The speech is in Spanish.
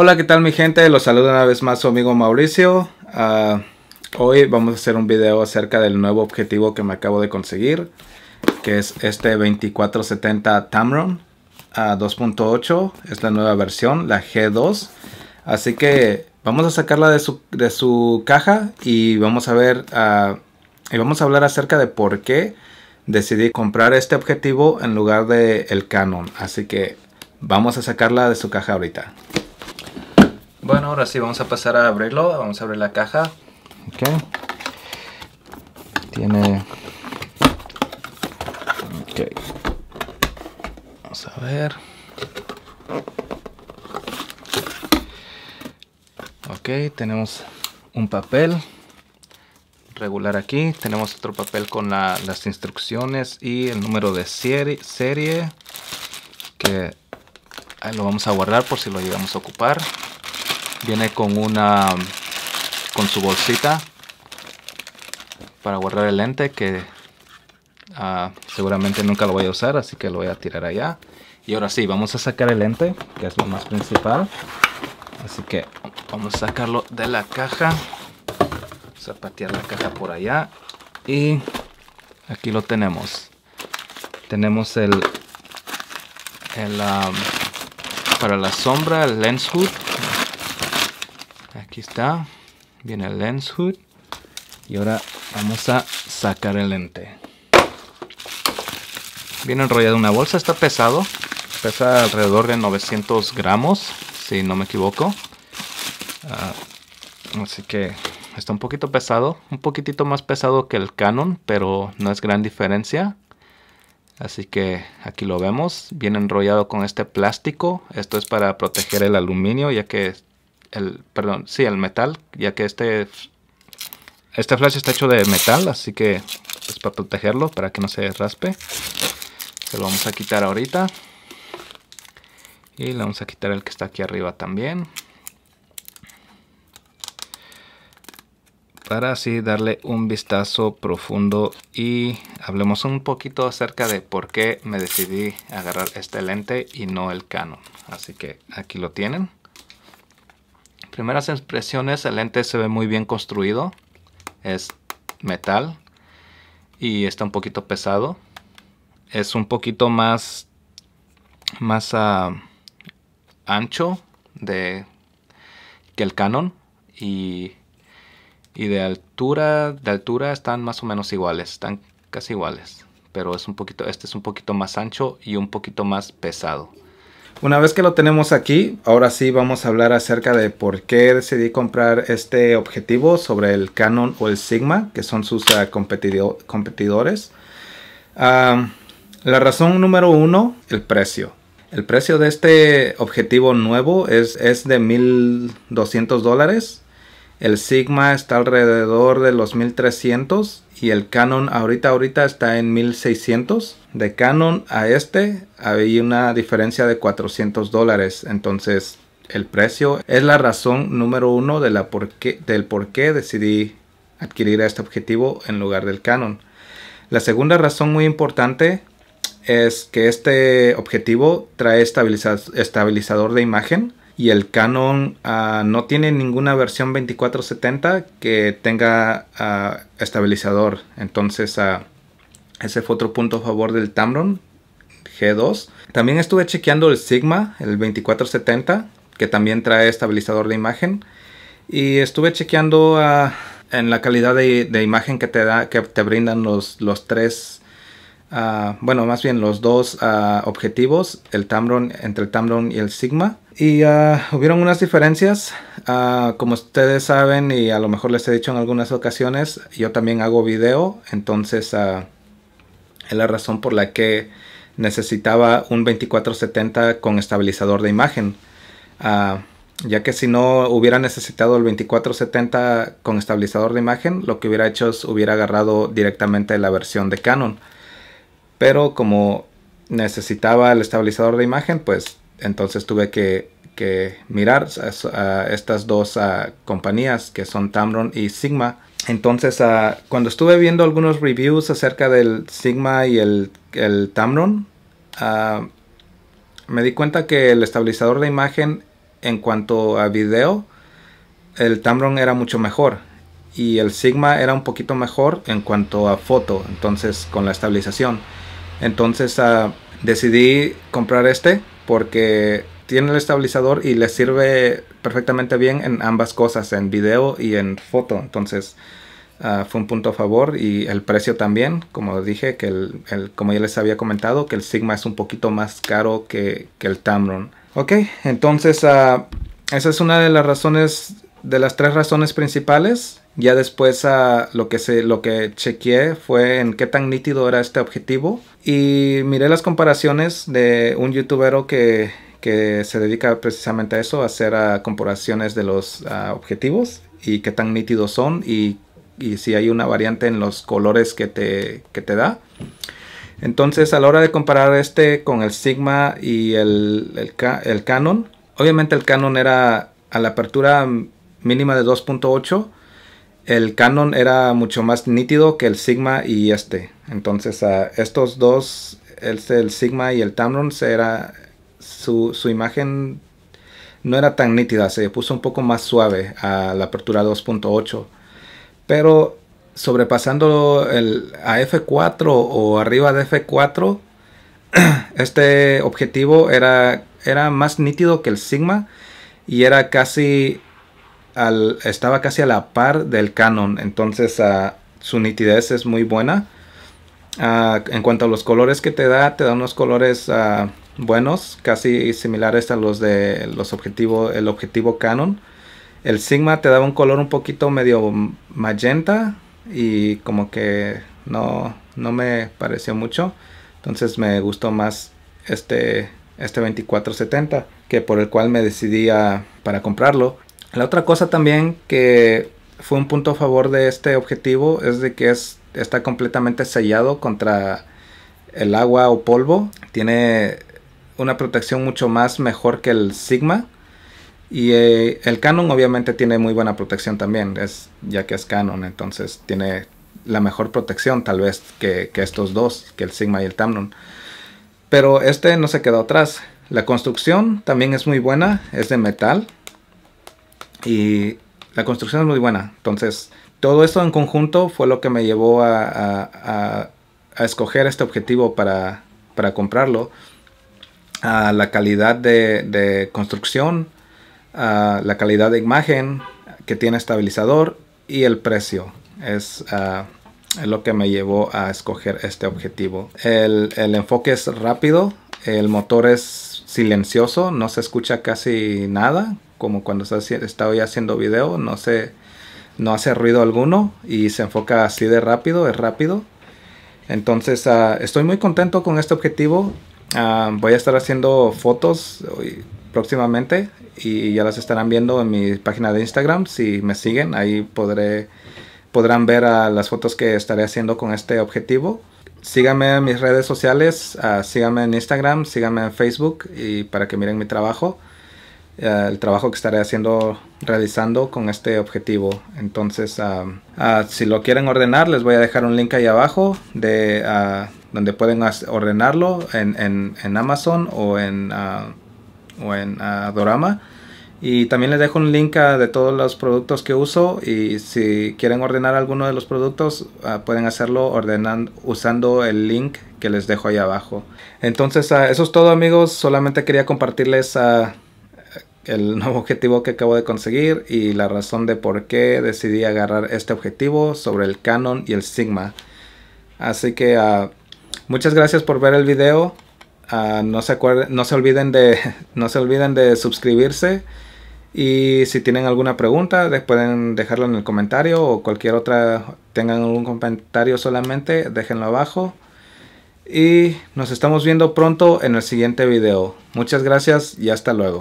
Hola, ¿qué tal mi gente? Los saludo una vez más su amigo Mauricio. Ah, hoy vamos a hacer un video acerca del nuevo objetivo que me acabo de conseguir, que es este 2470 Tamron a 2.8. Es la nueva versión, la G2. Así que vamos a sacarla de su, de su caja y vamos a ver ah, y vamos a hablar acerca de por qué decidí comprar este objetivo en lugar de el Canon. Así que vamos a sacarla de su caja ahorita. Bueno, ahora sí, vamos a pasar a abrirlo. Vamos a abrir la caja. Ok. Tiene... Ok. Vamos a ver. Ok, tenemos un papel regular aquí. Tenemos otro papel con las instrucciones y el número de serie, serie que ahí lo vamos a guardar por si lo llegamos a ocupar. Viene con una con su bolsita para guardar el lente que ah, seguramente nunca lo voy a usar, así que lo voy a tirar allá. Y ahora sí, vamos a sacar el lente, que es lo más principal. Así que vamos a sacarlo de la caja. Vamos a patear la caja por allá. Y aquí lo tenemos. Tenemos el, el um, para la sombra, el lens hood Aquí está. Viene el lens hood. Y ahora vamos a sacar el lente. Viene enrollado en una bolsa. Está pesado. Pesa alrededor de 900 gramos. Si no me equivoco. Ah, así que está un poquito pesado. Un poquitito más pesado que el Canon. Pero no es gran diferencia. Así que aquí lo vemos, viene enrollado con este plástico. Esto es para proteger el aluminio, ya que el, perdón, sí, el metal, ya que este, este flash está hecho de metal, así que es para protegerlo, para que no se raspe. Se lo vamos a quitar ahorita. Y le vamos a quitar el que está aquí arriba también. Para así darle un vistazo profundo y hablemos un poquito acerca de por qué me decidí agarrar este lente y no el Canon. Así que aquí lo tienen. Primeras impresiones, el lente se ve muy bien construido. Es metal y está un poquito pesado. Es un poquito más, más uh, ancho de, que el Canon y, y de altura, de altura están más o menos iguales, están casi iguales. Pero es un poquito, este es un poquito más ancho y un poquito más pesado. Una vez que lo tenemos aquí, ahora sí vamos a hablar acerca de por qué decidí comprar este objetivo sobre el Canon o el Sigma, que son sus uh, competidores. la razón número uno, el precio. El precio de este objetivo nuevo es, es de 1200 dólares. El Sigma está alrededor de los 1300 y el Canon ahorita ahorita está en 1600. De Canon a este hay una diferencia de 400 dólares. Entonces el precio es la razón número uno del por qué decidí adquirir este objetivo en lugar del Canon. La segunda razón muy importante es que este objetivo trae estabilizador de imagen y el Canon ah, no tiene ninguna versión 2470 que tenga ah, estabilizador. Entonces uh, ese fue otro punto a favor del Tamron G2. También estuve chequeando el Sigma, el 2470, que también trae estabilizador de imagen. Y estuve chequeando en la calidad de, imagen que te da, que te brindan los, los tres bueno, más bien los dos objetivos, el Tamron, entre el Tamron y el Sigma. Y uh, hubieron unas diferencias, como ustedes saben y a lo mejor les he dicho en algunas ocasiones, yo también hago video, entonces es la razón por la que necesitaba un 2470 con estabilizador de imagen. ya que si no hubiera necesitado el 2470 con estabilizador de imagen, lo que hubiera hecho es hubiera agarrado directamente la versión de Canon. Pero como necesitaba el estabilizador de imagen, pues entonces tuve que, mirar a, estas dos compañías que son Tamron y Sigma. Entonces, cuando estuve viendo algunos reviews acerca del Sigma y el, Tamron, me di cuenta que el estabilizador de imagen en cuanto a video, el Tamron era mucho mejor y el Sigma era un poquito mejor en cuanto a foto, entonces con la estabilización. Entonces uh, decidí comprar este porque tiene el estabilizador y le sirve perfectamente bien en ambas cosas, en video y en foto. Entonces uh, fue un punto a favor y el precio también, como dije, que el, el, como ya les había comentado, que el Sigma es un poquito más caro que, que el Tamron. Ok, entonces uh, esa es una de las razones, de las tres razones principales ya después uh, lo, que se, lo que chequeé fue en qué tan nítido era este objetivo. Y miré las comparaciones de un youtuber que, que se dedica precisamente a eso, a hacer uh, comparaciones de los uh, objetivos y qué tan nítidos son y, y, si hay una variante en los colores que te, que te da. Entonces a la hora de comparar este con el Sigma y el, el, el Canon, obviamente el Canon era a la apertura mínima de 2.8 el Canon era mucho más nítido que el Sigma y este. Entonces, uh, estos dos, el, el, Sigma y el Tamron, su, imagen no era tan nítida, se puso un poco más suave a la apertura 2.8. Pero sobrepasando el, a F4 o arriba de F4, este objetivo era, era más nítido que el Sigma y era casi estaba casi a la par del Canon, entonces uh, su nitidez es muy buena. Uh, en cuanto a los colores que te da, te da unos colores uh, buenos, casi similares a los de los objetivos, el objetivo Canon. El Sigma te daba un color un poquito medio magenta y como que no, no me pareció mucho. Entonces me gustó más este, este 2470, que por el cual me decidí para comprarlo. La otra cosa también que fue un punto a favor de este objetivo es de que es, está completamente sellado contra el agua o polvo. Tiene una protección mucho más mejor que el Sigma. Y eh, el Canon obviamente tiene muy buena protección también, es, ya que es Canon, entonces tiene la mejor protección tal vez que, que estos dos, que el Sigma y el Tamron. Pero este no se quedó atrás. La construcción también es muy buena, es de metal y la construcción es muy buena. Entonces, todo eso en conjunto fue lo que me llevó a, a, a, escoger este objetivo para, para comprarlo. A la calidad de, de construcción, la calidad de imagen que tiene estabilizador y el precio. Es, es lo que me llevó a escoger este objetivo. El, el enfoque es rápido, el motor es silencioso, no se escucha casi nada, como cuando estoy haciendo video, no se no hace ruido alguno y se enfoca así de rápido, es rápido. Entonces uh, estoy muy contento con este objetivo. Uh, voy a estar haciendo fotos próximamente y ya las estarán viendo en mi página de Instagram. Si me siguen, ahí podré, podrán ver uh, las fotos que estaré haciendo con este objetivo. Síganme en mis redes sociales, síganme en Instagram, síganme en Facebook y para que miren mi trabajo. Eh, el trabajo que estaré haciendo, realizando con este objetivo. Entonces, uh, uh, si lo quieren ordenar, les voy a dejar un link ahí abajo de uh, donde pueden ordenarlo en, en, Amazon o en, o en Dorama. Y también les dejo un link de todos los productos que uso y si quieren ordenar alguno de los productos pueden hacerlo usando el link que les dejo ahí abajo. Entonces eso es todo amigos, solamente quería compartirles el nuevo objetivo que acabo de conseguir y la razón de por qué decidí agarrar este objetivo sobre el Canon y el Sigma. Así que uh, muchas gracias por ver el video. Uh, no, se no, se olviden de, no se olviden de suscribirse. Y si tienen alguna pregunta, pueden dejarlo en el comentario o cualquier otra, tengan algún comentario solamente, déjenlo abajo. Y nos estamos viendo pronto en el siguiente video. Muchas gracias y hasta luego.